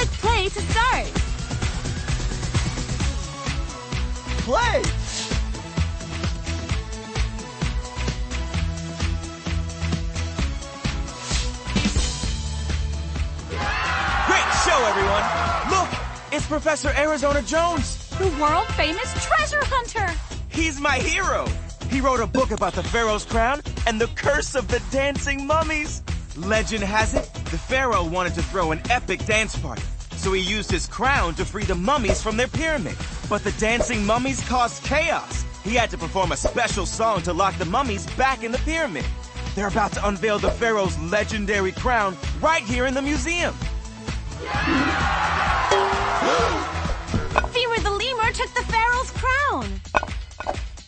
Click play to start. Play! Great show, everyone! Look, it's Professor Arizona Jones. The world famous treasure hunter. He's my hero. He wrote a book about the Pharaoh's crown and the curse of the dancing mummies. Legend has it, the Pharaoh wanted to throw an epic dance party, so he used his crown to free the mummies from their pyramid. But the dancing mummies caused chaos. He had to perform a special song to lock the mummies back in the pyramid. They're about to unveil the Pharaoh's legendary crown right here in the museum. Femur the lemur took the pharaoh's crown.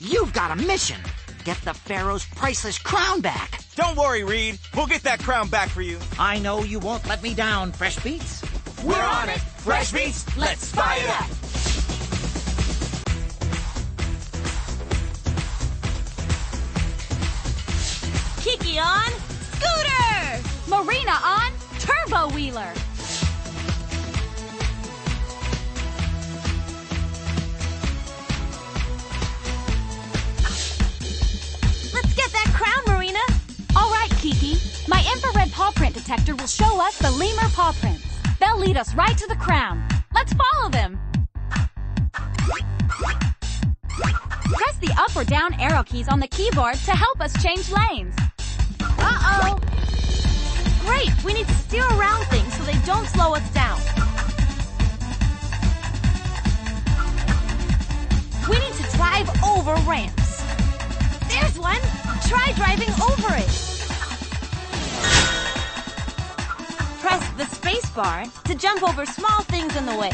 You've got a mission. Get the Pharaoh's priceless crown back. Don't worry, Reed. We'll get that crown back for you. I know you won't let me down, Fresh Beats. We're on it. Fresh Beats, let's fire up. Kiki on scooter. Marina on turbo wheeler. Show us the lemur paw prints. They'll lead us right to the crown. Let's follow them. Press the up or down arrow keys on the keyboard to help us change lanes. Uh-oh. Great, we need to steer around things so they don't slow us down. We need to drive over ramps. There's one. Try driving over it. The space bar to jump over small things in the way.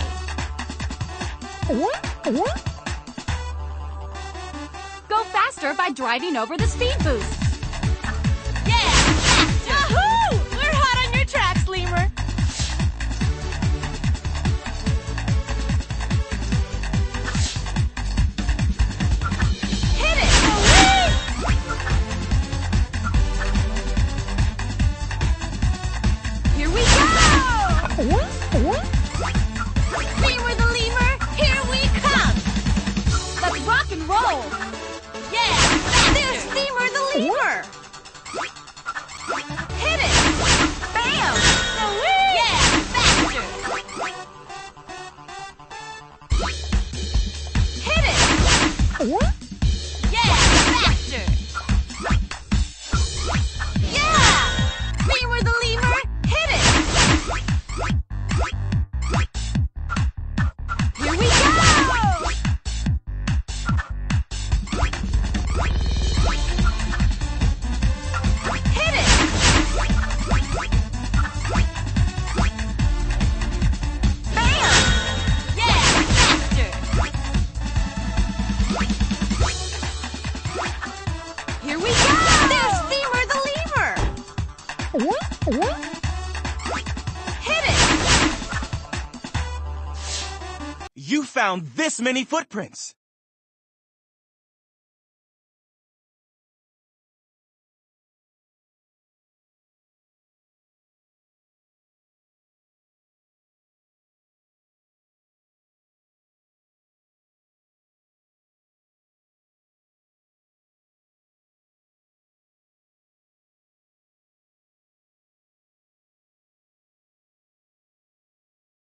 Go faster by driving over the speed boost. You found this many footprints.